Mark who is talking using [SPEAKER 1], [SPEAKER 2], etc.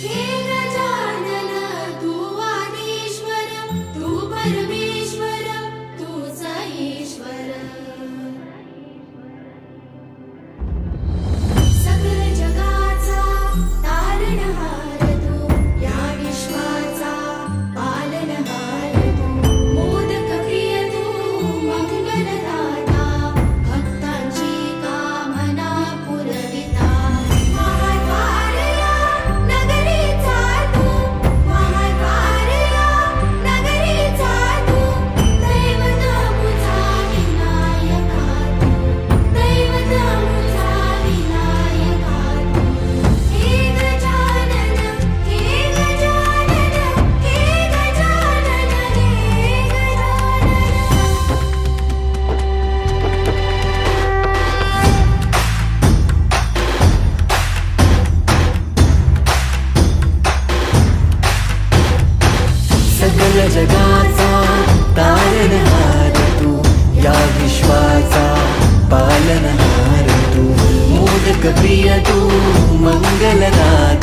[SPEAKER 1] Here जगाचा तारणहार तू या विश्वाचा पालनहार तू. मोदक प्रिय तू
[SPEAKER 2] मङ्गलदार